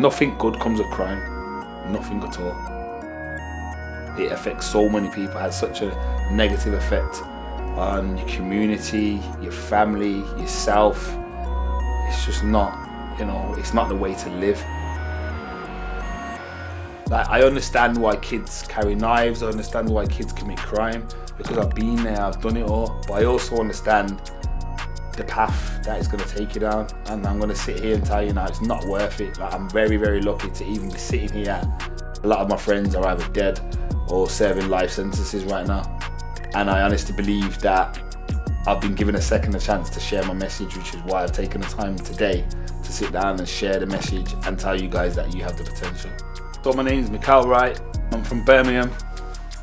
Nothing good comes of crime. Nothing at all. It affects so many people, has such a negative effect on your community, your family, yourself. It's just not, you know, it's not the way to live. Like, I understand why kids carry knives, I understand why kids commit crime, because I've been there, I've done it all, but I also understand the path that is going to take you down and I'm going to sit here and tell you now it's not worth it. Like I'm very very lucky to even be sitting here. A lot of my friends are either dead or serving life sentences right now and I honestly believe that I've been given a second a chance to share my message which is why I've taken the time today to sit down and share the message and tell you guys that you have the potential. So my name is Micquel Wright. I'm from Birmingham.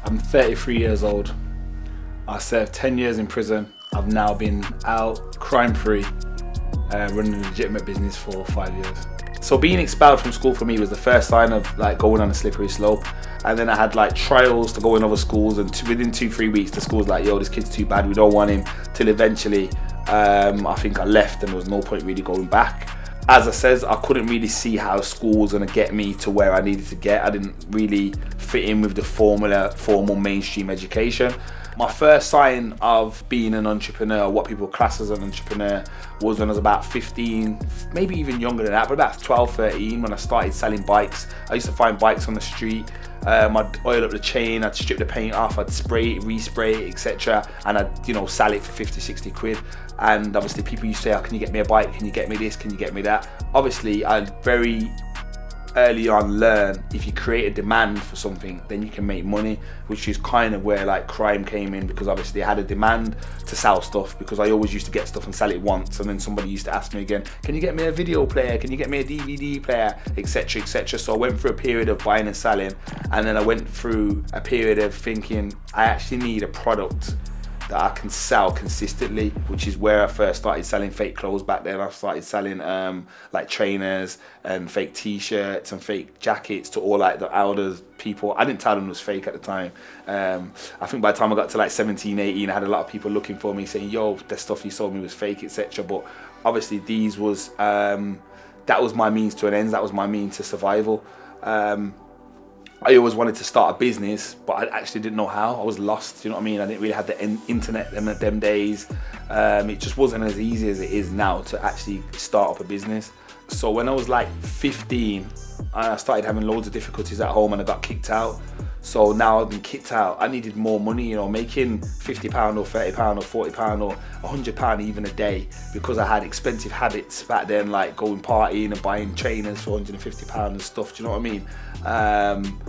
I'm 33 years old. I served 10 years in prison I've now been out crime free, uh, running a legitimate business for five years. So being expelled from school for me was the first sign of like going on a slippery slope. And then I had like trials to go in other schools, and within two three weeks, the school's like, "Yo, this kid's too bad. We don't want him." Till eventually, um, I think I left, and there was no point really going back. As I says, I couldn't really see how school was gonna get me to where I needed to get. I didn't really fit in with the formula, formal mainstream education. My first sign of being an entrepreneur, what people class as an entrepreneur, was when I was about 15, maybe even younger than that, but about 12, 13 when I started selling bikes. I used to find bikes on the street. Um, I'd oil up the chain, I'd strip the paint off, I'd spray it, respray it, etc. And I'd, you know, sell it for 50, 60 quid. And obviously people used to say, oh, can you get me a bike? Can you get me this? Can you get me that? Obviously, I very early on learn if you create a demand for something then you can make money which is kind of where like crime came in because obviously I had a demand to sell stuff because I always used to get stuff and sell it once and then somebody used to ask me again can you get me a video player? Can you get me a DVD player? etc etc so I went through a period of buying and selling and then I went through a period of thinking I actually need a product that I can sell consistently, which is where I first started selling fake clothes back then. I started selling um, like trainers and fake t-shirts and fake jackets to all like the older people. I didn't tell them it was fake at the time. Um, I think by the time I got to like 17, 18, I had a lot of people looking for me saying, yo, the stuff you sold me was fake, etc. But obviously these was, um, that was my means to an end. That was my means to survival. Um, I always wanted to start a business, but I actually didn't know how. I was lost, you know what I mean? I didn't really have the internet them, them days. Um, it just wasn't as easy as it is now to actually start up a business. So when I was like 15, I started having loads of difficulties at home and I got kicked out. So now I've been kicked out. I needed more money, you know, making 50 pound or 30 pound or 40 pound or 100 pound even a day because I had expensive habits back then, like going partying and buying trainers for 150 pound and stuff. Do you know what I mean? Um,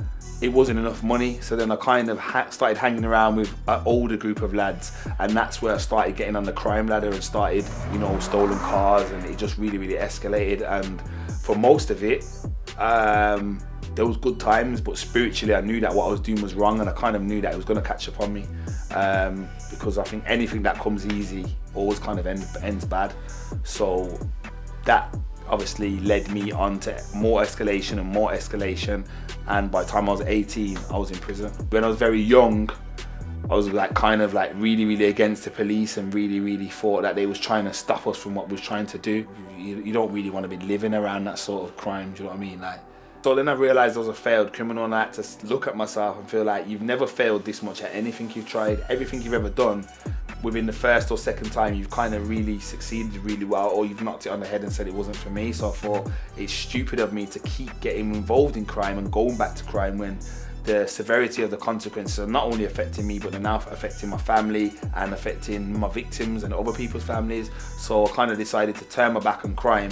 it wasn't enough money, so then I kind of ha started hanging around with an older group of lads, and that's where I started getting on the crime ladder and started, you know, stolen cars, and it just really, really escalated. And for most of it, um, there was good times, but spiritually, I knew that what I was doing was wrong, and I kind of knew that it was going to catch up on me, um, because I think anything that comes easy always kind of end, ends bad. So that obviously led me on to more escalation and more escalation and by the time I was 18 I was in prison. When I was very young I was like kind of like really really against the police and really really thought that they was trying to stop us from what we was trying to do. You, you don't really want to be living around that sort of crime, do you know what I mean? Like so then I realised I was a failed criminal and I had to look at myself and feel like you've never failed this much at anything you've tried. Everything you've ever done within the first or second time you've kind of really succeeded really well or you've knocked it on the head and said it wasn't for me so I thought it's stupid of me to keep getting involved in crime and going back to crime when the severity of the consequences are not only affecting me but they're now affecting my family and affecting my victims and other people's families so I kind of decided to turn my back on crime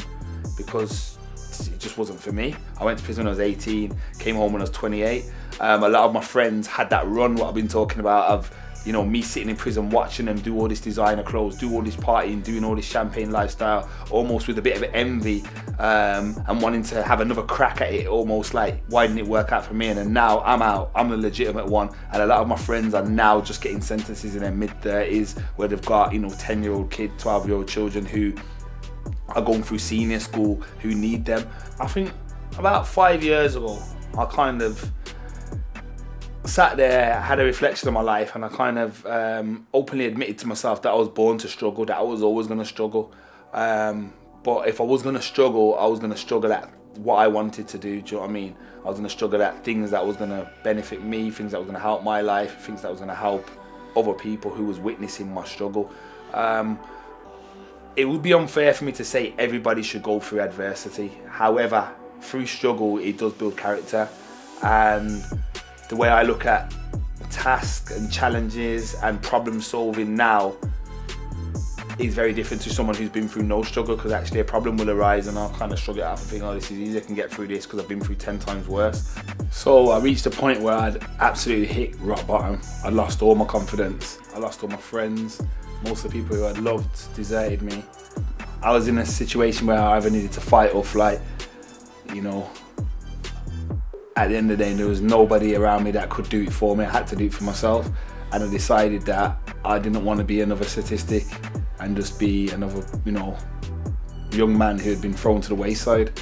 because it just wasn't for me. I went to prison when I was 18, came home when I was 28. Um, a lot of my friends had that run, what I've been talking about, of you know, me sitting in prison watching them do all this designer clothes, do all this partying, doing all this champagne lifestyle, almost with a bit of envy um, and wanting to have another crack at it, almost like, why didn't it work out for me? And then now I'm out, I'm the legitimate one. And a lot of my friends are now just getting sentences in their mid 30s where they've got, you know, 10 year old kids, 12 year old children who are going through senior school who need them. I think about five years ago, I kind of sat there, had a reflection of my life, and I kind of um, openly admitted to myself that I was born to struggle, that I was always going to struggle. Um, but if I was going to struggle, I was going to struggle at what I wanted to do. Do you know what I mean? I was gonna struggle at things that was gonna benefit me, things that was gonna help my life, things that was gonna help other people who was witnessing my struggle. Um, it would be unfair for me to say everybody should go through adversity. However, through struggle, it does build character. And the way I look at tasks and challenges and problem solving now is very different to someone who's been through no struggle because actually a problem will arise and I'll kind of struggle it out and think, oh, this is easy, I can get through this because I've been through 10 times worse. So I reached a point where I'd absolutely hit rock bottom. I lost all my confidence. I lost all my friends. Most of the people who I'd loved deserted me. I was in a situation where I either needed to fight or flight. You know, at the end of the day, there was nobody around me that could do it for me. I had to do it for myself. And I decided that I didn't want to be another statistic and just be another, you know, young man who had been thrown to the wayside.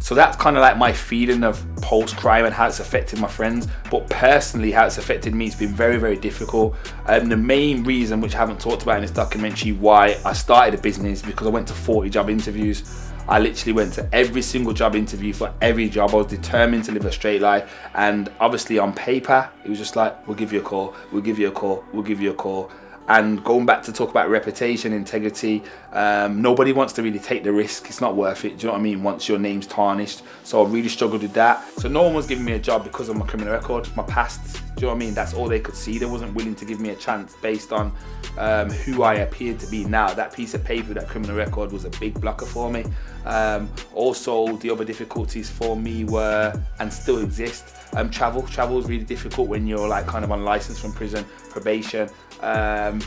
So that's kind of like my feeling of post crime and how it's affected my friends. But personally, how it's affected me, it's been very, very difficult. And um, the main reason, which I haven't talked about in this documentary, why I started a business because I went to 40 job interviews. I literally went to every single job interview for every job. I was determined to live a straight life. And obviously, on paper, it was just like, we'll give you a call, we'll give you a call, we'll give you a call and going back to talk about reputation, integrity, um, nobody wants to really take the risk. It's not worth it. Do you know what I mean? Once your name's tarnished. So I really struggled with that. So no one was giving me a job because of my criminal record, my past. Do you know what I mean? That's all they could see. They wasn't willing to give me a chance based on um, who I appeared to be now. That piece of paper, that criminal record was a big blocker for me. Um, also, the other difficulties for me were, and still exist, um, travel. Travel is really difficult when you're like kind of on license from prison, probation um,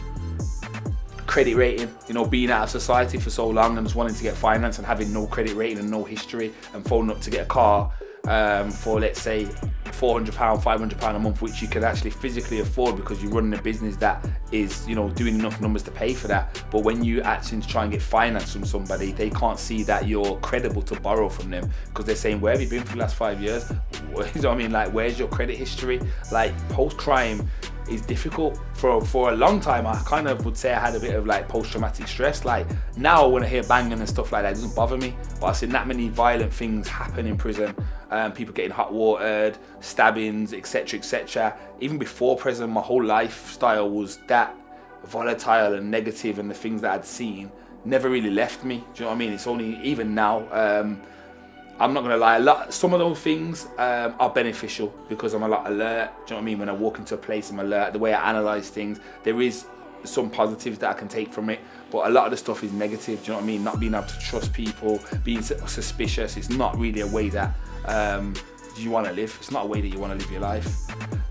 credit rating, you know, being out of society for so long and just wanting to get finance and having no credit rating and no history and phoning up to get a car um, for let's say £400, £500 a month, which you can actually physically afford because you're running a business that is, you know, doing enough numbers to pay for that. But when you actually try and get finance from somebody, they can't see that you're credible to borrow from them because they're saying, where have you been for the last five years? you know what I mean? Like, where's your credit history? Like, post crime, is difficult. For for a long time, I kind of would say I had a bit of like post-traumatic stress. Like now, when I hear banging and stuff like that, it doesn't bother me. But I've seen that many violent things happen in prison. Um, people getting hot watered, stabbings, etc., etc. Even before prison, my whole lifestyle was that volatile and negative, and the things that I'd seen never really left me. Do you know what I mean? It's only even now. Um, I'm not gonna lie, a lot, some of those things um, are beneficial because I'm a lot alert. Do you know what I mean? When I walk into a place, I'm alert. The way I analyze things, there is some positives that I can take from it, but a lot of the stuff is negative. Do you know what I mean? Not being able to trust people, being suspicious. It's not really a way that um, you want to live. It's not a way that you want to live your life.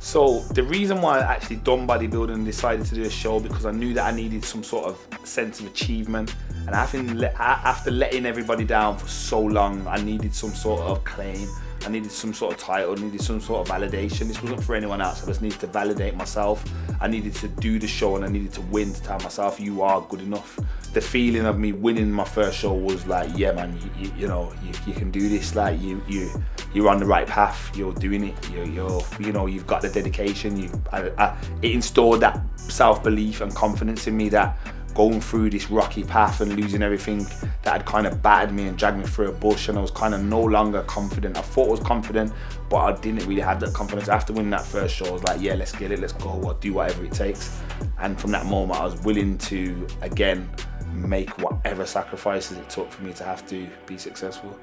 So the reason why I actually done bodybuilding and decided to do a show because I knew that I needed some sort of sense of achievement. And after letting everybody down for so long, I needed some sort of claim. I needed some sort of title, needed some sort of validation. This wasn't for anyone else. I just needed to validate myself. I needed to do the show and I needed to win to tell myself you are good enough. The feeling of me winning my first show was like, yeah, man, you, you, you know, you, you, can do this. Like you, you, you're on the right path. You're doing it. You're, you're you know, you've got the dedication. You, I, I, it installed that self belief and confidence in me that going through this rocky path and losing everything that had kind of battered me and dragged me through a bush and I was kind of no longer confident. I thought I was confident, but I didn't really have that confidence. After winning that first show, I was like, yeah, let's get it, let's go, I'll do whatever it takes. And from that moment, I was willing to, again, make whatever sacrifices it took for me to have to be successful.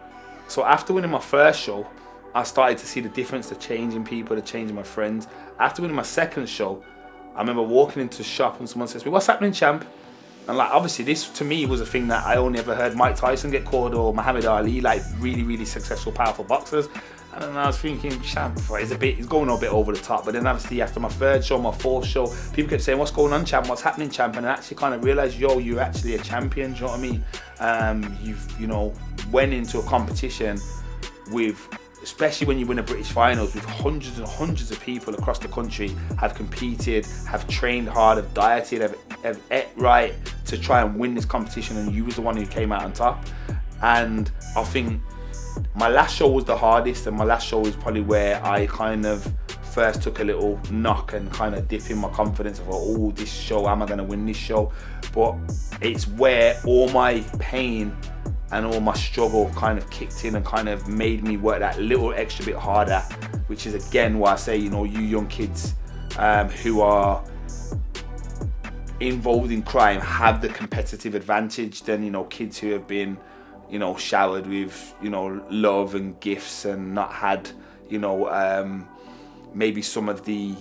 So after winning my first show, I started to see the difference, the change in people, the change in my friends. After winning my second show, I remember walking into a shop and someone says me, what's happening, champ? And like obviously this to me was a thing that I only ever heard Mike Tyson get called or Muhammad Ali, like really, really successful, powerful boxers. And then I was thinking, champ, it's a bit, it's going a bit over the top. But then obviously after my third show, my fourth show, people kept saying, what's going on, champ? What's happening, champ? And I actually kind of realized, yo, you're actually a champion. Do you know what I mean? Um, you've, you know, went into a competition with especially when you win a British finals with hundreds and hundreds of people across the country have competed, have trained hard, have dieted, have, have ate right to try and win this competition and you was the one who came out on top. And I think my last show was the hardest and my last show was probably where I kind of first took a little knock and kind of dip in my confidence of oh this show am I going to win this show but it's where all my pain and all my struggle kind of kicked in and kind of made me work that little extra bit harder, which is again why I say, you know, you young kids um, who are involved in crime have the competitive advantage than, you know, kids who have been, you know, showered with, you know, love and gifts and not had, you know, um, maybe some of the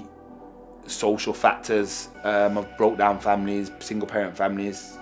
social factors um, of broke down families, single parent families.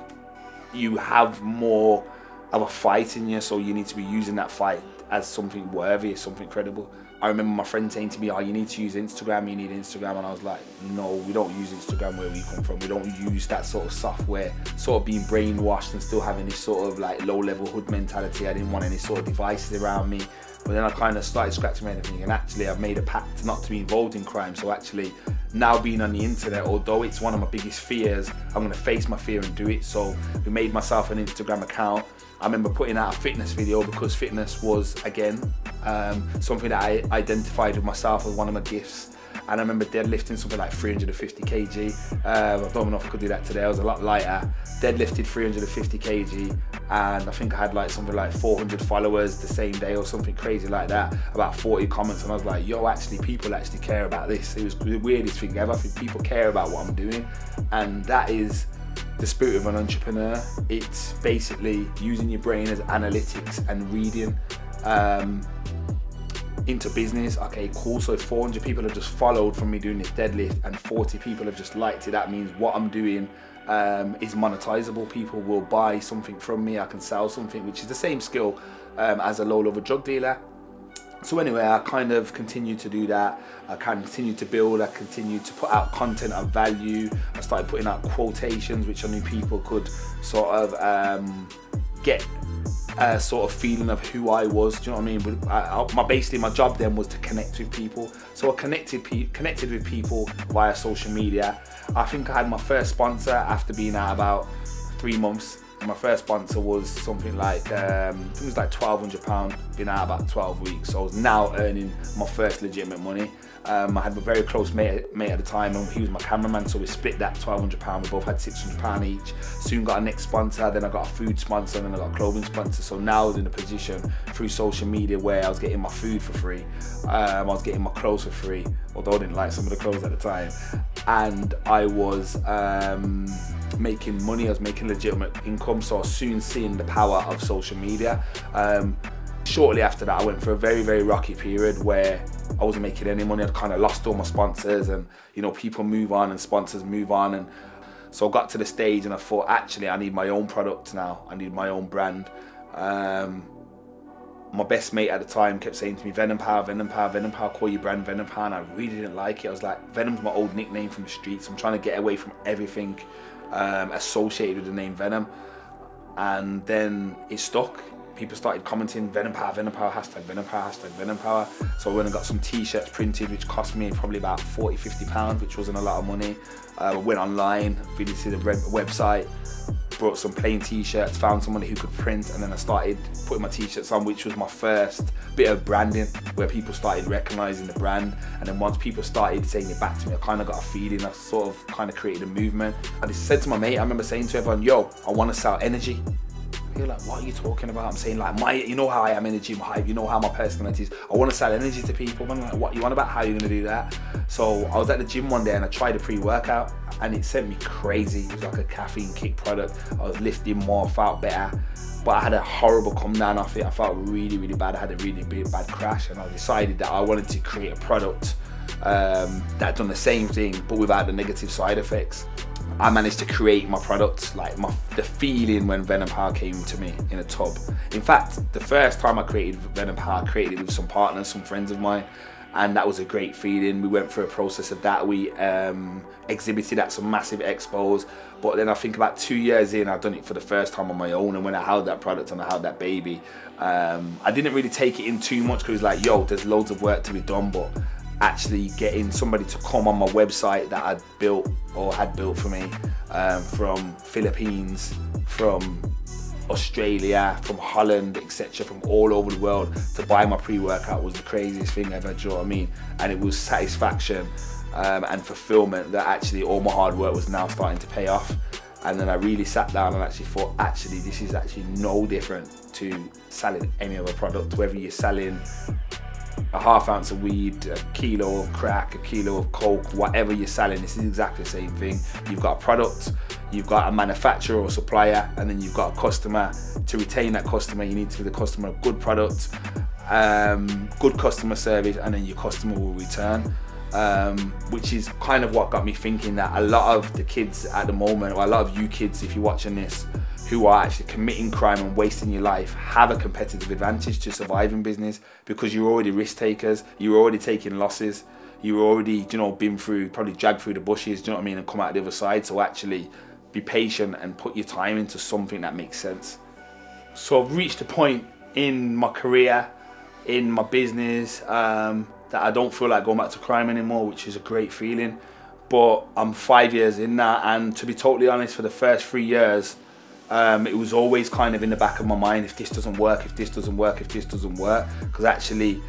You have more of a fight in you, so you need to be using that fight as something worthy, something credible. I remember my friend saying to me, "Oh, you need to use Instagram. You need Instagram," and I was like, "No, we don't use Instagram where we come from. We don't use that sort of software. Sort of being brainwashed and still having this sort of like low-level hood mentality. I didn't want any sort of devices around me. But then I kind of started scratching my head and actually, I've made a pact not to be involved in crime. So actually, now being on the internet, although it's one of my biggest fears, I'm gonna face my fear and do it. So we made myself an Instagram account. I remember putting out a fitness video because fitness was again um, something that I identified with myself as one of my gifts. And I remember deadlifting something like 350 kg. Um, I don't know if I could do that today. I was a lot lighter. Deadlifted 350 kg, and I think I had like something like 400 followers the same day or something crazy like that. About 40 comments, and I was like, "Yo, actually, people actually care about this." It was the weirdest thing ever. I think people care about what I'm doing, and that is the spirit of an entrepreneur. It's basically using your brain as analytics and reading. Um, into business. Okay, cool. So 400 people have just followed from me doing this deadlift, and 40 people have just liked it. That means what I'm doing um, is monetizable. People will buy something from me. I can sell something, which is the same skill um, as a low-level drug dealer. So anyway, I kind of continued to do that. I continued to build. I continued to put out content of value. I started putting out quotations, which I knew people could sort of um, get a sort of feeling of who I was. Do you know what I mean? I, I, my basically my job then was to connect with people. So I connected pe- connected with people via social media. I think I had my first sponsor after being out about three months. My first sponsor was something like um, it was like twelve hundred pound. Been out about twelve weeks, so I was now earning my first legitimate money. Um, I had a very close mate, mate at the time, and he was my cameraman, so we split that £1,200. We both had £600 each. Soon got a next sponsor, then I got a food sponsor, and then I got a clothing sponsor. So now I was in a position through social media where I was getting my food for free, um, I was getting my clothes for free, although I didn't like some of the clothes at the time, and I was um, making money, I was making legitimate income. So I was soon seeing the power of social media. Shortly after that, I went for a very, very rocky period where I wasn't making any money. I'd kind of lost all my sponsors, and you know, people move on and sponsors move on, and so I got to the stage and I thought, actually, I need my own product now. I need my own brand. Um, my best mate at the time kept saying to me, Venom Power, Venom Power, Venom Power, call your brand Venom Power, and I really didn't like it. I was like, Venom's my old nickname from the streets. I'm trying to get away from everything um, associated with the name Venom. And then it stuck people started commenting Venom Power, Venom Power, hashtag Venom Power, hashtag Venom Power. So I went and got some t-shirts printed, which cost me probably about 40, 50 pounds, which wasn't a lot of money. Uh, went online, visited the website, brought some plain t-shirts, found somebody who could print, and then I started putting my t-shirts on, which was my first bit of branding, where people started recognizing the brand. And then once people started saying it back to me, I kind of got a feeling. I sort of kind of created a movement. I just said to my mate, I remember saying to everyone, "Yo, I want to sell energy." You're like, what are you talking about? I'm saying like my, you know how I am in the gym hype. You know how my personality is. I want to sell energy to people. I'm like, what you want about? How you gonna do that? So I was at the gym one day and I tried a pre-workout and it sent me crazy. It was like a caffeine kick product. I was lifting more, felt better. But I had a horrible come down off it. I felt really, really bad. I had a really, really bad crash and I decided that I wanted to create a product um, that done the same thing but without the negative side effects. I managed to create my product, like my, the feeling when Venom Power came to me in a tub. In fact, the first time I created Venom Power, I created it with some partners, some friends of mine, and that was a great feeling. We went through a process of that. We um, exhibited at some massive expos, but then I think about two years in, I've done it for the first time on my own. And when I held that product and I held that baby, um, I didn't really take it in too much because like, yo, there's loads of work to be done, but actually getting somebody to come on my website that I'd built or had built for me um, from Philippines, from Australia, from Holland, etc., from all over the world to buy my pre-workout was the craziest thing ever. Do you know what I mean? And it was satisfaction um, and fulfillment that actually all my hard work was now starting to pay off. And then I really sat down and actually thought, actually, this is actually no different to selling any other product, whether you're selling a half ounce of weed, a kilo of crack, a kilo of coke, whatever you're selling, this is exactly the same thing. You've got a product, you've got a manufacturer or supplier, and then you've got a customer. To retain that customer, you need to give the customer a good product, um, good customer service, and then your customer will return. Um, which is kind of what got me thinking that a lot of the kids at the moment, or a lot of you kids, if you're watching this, who are actually committing crime and wasting your life have a competitive advantage to survive in business because you're already risk takers, you're already taking losses, you're already, you know, been through, probably dragged through the bushes, do you know what I mean, and come out the other side. So actually be patient and put your time into something that makes sense. So I've reached a point in my career, in my business, um, that I don't feel like going back to crime anymore, which is a great feeling. But I'm five years in now, and to be totally honest, for the first three years, um, it was always kind of in the back of my mind if this doesn't work, if this doesn't work, if this doesn't work. Because actually,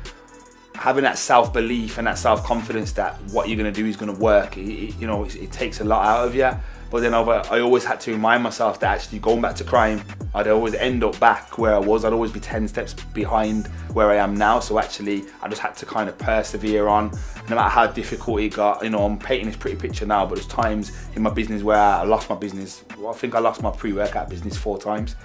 having that self belief and that self confidence that what you're going to do is going to work, it, it, you know, it, it, takes a lot out of you. But then I've, I always had to remind myself that actually going back to crime, I'd always end up back where I was. I'd always be 10 steps behind where I am now. So actually, I just had to kind of persevere on, no matter how difficult it got. You know, I'm painting this pretty picture now, but there's times in my business where I lost my business. I think I lost my pre-workout business four times.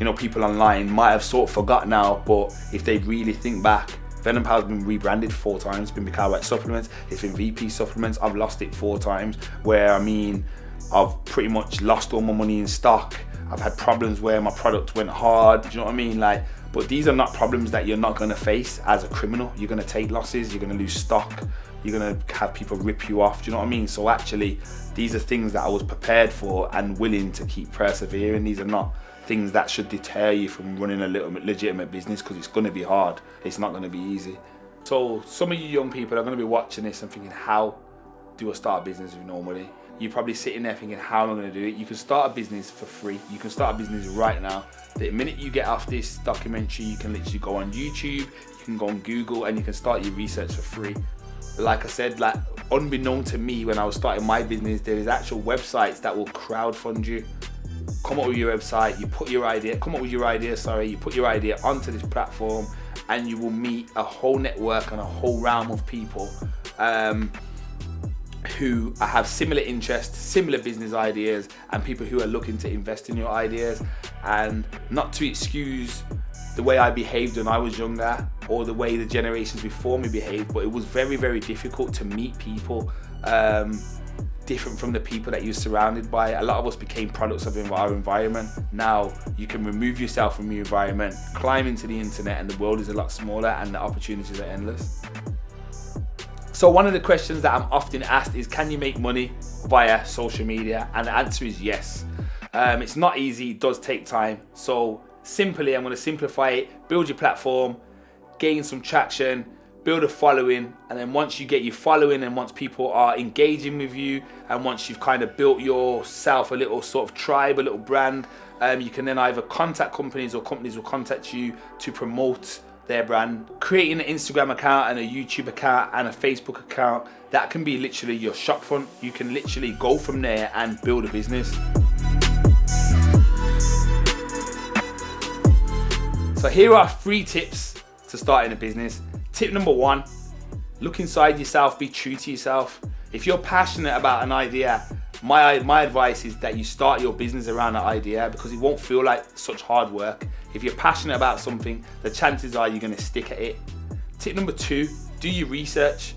You know, people online might have sort of forgot now, but if they really think back, Venom Power's been rebranded four times, it's been Micquel Supplements, it's been VP Supplements, I've lost it four times, where I mean, I've pretty much lost all my money in stock. I've had problems where my product went hard. Do you know what I mean? Like, but these are not problems that you're not gonna face as a criminal. You're gonna take losses, you're gonna lose stock, you're gonna have people rip you off. Do you know what I mean? So actually, these are things that I was prepared for and willing to keep persevering. These are not things that should deter you from running a little legitimate business because it's gonna be hard. It's not gonna be easy. So some of you young people are gonna be watching this and thinking, how do I start a business with no money? You're probably sitting there thinking, how am I going to do it? You can start a business for free. You can start a business right now. The minute you get off this documentary, you can literally go on YouTube, you can go on Google, and you can start your research for free. Like I said, like unbeknown to me when I was starting my business, there is actual websites that will crowdfund you. Come up with your website, you put your idea, come up with your idea, sorry, you put your idea onto this platform, and you will meet a whole network and a whole realm of people. Um, who have similar interests, similar business ideas, and people who are looking to invest in your ideas. And not to excuse the way I behaved when I was younger or the way the generations before me behaved, but it was very, very difficult to meet people um, different from the people that you're surrounded by. A lot of us became products of our environment. Now you can remove yourself from your environment, climb into the internet, and the world is a lot smaller and the opportunities are endless. So one of the questions that I'm often asked is, can you make money via social media? And the answer is yes. Um, it's not easy, it does take time. So simply, I'm gonna simplify it, build your platform, gain some traction, build a following, and then once you get your following and once people are engaging with you, and once you've kind of built yourself a little sort of tribe, a little brand, um, you can then either contact companies or companies will contact you to promote their brand. Creating an Instagram account and a YouTube account and a Facebook account, that can be literally your shop front. You can literally go from there and build a business. So here are three tips to starting a business. Tip number one, look inside yourself, be true to yourself. If you're passionate about an idea, my, my advice is that you start your business around that idea because it won't feel like such hard work. If you're passionate about something, the chances are you're gonna stick at it. Tip number two, do your research.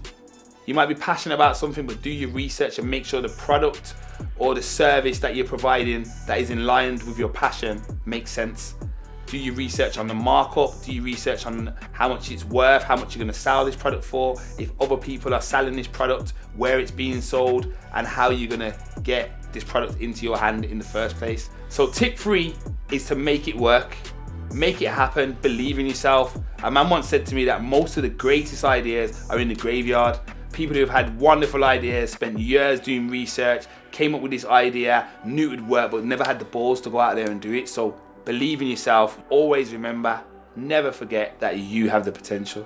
You might be passionate about something, but do your research and make sure the product or the service that you're providing that is in line with your passion makes sense. Do your research on the markup, do your research on how much it's worth, how much you're gonna sell this product for, if other people are selling this product, where it's being sold, and how you're gonna get this product into your hand in the first place. So tip three is to make it work, make it happen, believe in yourself. A man once said to me that most of the greatest ideas are in the graveyard. People who have had wonderful ideas, spent years doing research, came up with this idea, knew it would work, but never had the balls to go out there and do it. So believe in yourself. Always remember, never forget that you have the potential.